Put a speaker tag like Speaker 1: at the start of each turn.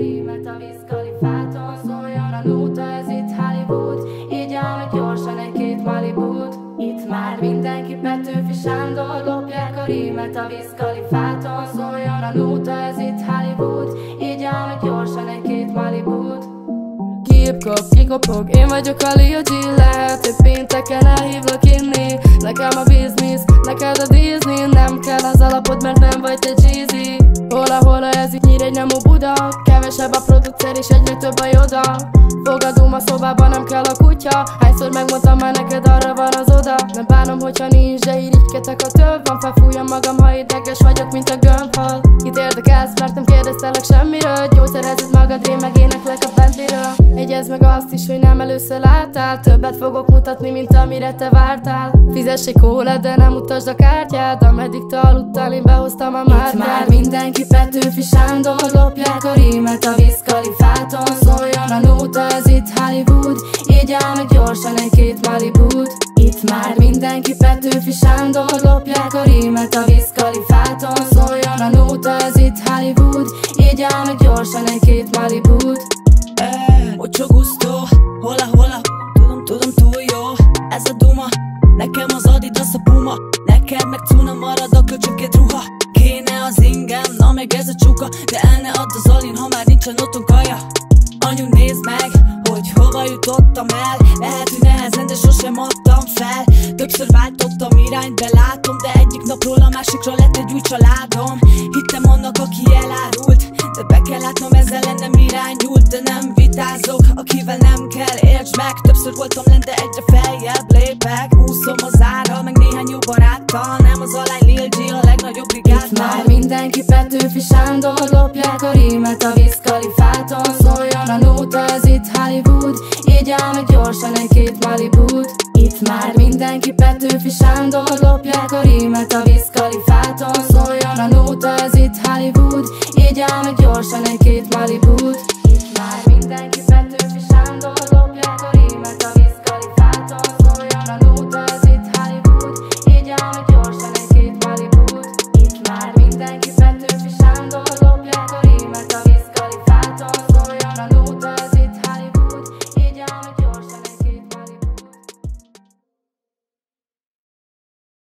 Speaker 1: rímet a Wiz Khalifáton Szóljon a nóta, ez itt Hollywood. Így meg gyorsan egy-két Malibut Itt már mindenki Petőfi Sándor Lopják a rímet a Wiz Khalifáton Szóljon a nóta, ez itt Hollywood. Így meg gyorsan egy-két Malibut
Speaker 2: Kipkop, kikopog, én vagyok a Lil G Lehet, hogy pénteken elhívlak inni. Nekem a biznisz, neked a Disney. Nem kell az alapod, mert nem vagy te cheesy Nem Buda. Kevesebb a producer és egyre több a joda. Fogadom a szobában, nem kell a kutya. Hányszor megmondtam már neked, arra van az oda. Nem bánom, hogyha nincs, de irigykedek, ha több van Felfújom magam, ha ideges vagyok, mint a gömbhal. Itt érdekelsz, mert nem kérdeztelek semmiről. Gyógyszerezed magad, én meg éneklek a Bentleyről Egyez meg azt is, hogy nem először láttál Többet fogok mutatni, mint amire te vártál. Fizess egy kóled, de nem utasd a kártyád. Ameddig te aludtál, én behoztam a mártyát
Speaker 1: Itt már mindenki Petőfi Sándor Lopják a rímet a Wiz Khalifáton Szóljon a nóta, ez itt Hollywood Így áll meg gyorsan egy-két Malibut Itt már mindenki Petőfi Sándor Lopják a rímet a Wiz Khalifáton Szóljon a nóta, ez itt Hollywood Így áll meg gyorsan egy-két Malibut
Speaker 3: Mucho gusto, hola hola Tudom, tudom túl jó, ez a duma Nekem az Adidas a Puma Neked meg Cuna csuka De el ne add az alin, ha már nincsen otthon kaja. Anyu nézd meg, hogy hova jutottam el. Lehet, hogy nehezen, de sosem adtam fel. Többször váltottam irányt, de látom De egyik napról a másikra lett egy új családom. Hittem annak, aki elárult De be kell látnom, ezzel lennem irányult. De nem vitázok, akivel nem kell Értsd meg, többször voltam lent, de egyre feljebb lépek. Úszom az ára, meg néhány jó baráttal. Nem az alány Lil G, a legnagyobb
Speaker 1: Itt
Speaker 3: brigádtal
Speaker 1: már mindenki Petőfi Sokat lopják a rímet a vízkalifáton Szóljon a nóta, ez itt Hollywood. Így meg gyorsan egy-két Malibút Itt már mindenki Petőfi Sándor Lopják a rímet a vízkalifáton Szóljon a nóta, ez itt Hollywood. Így meg gyorsan egy-két Malibút Itt már mindenki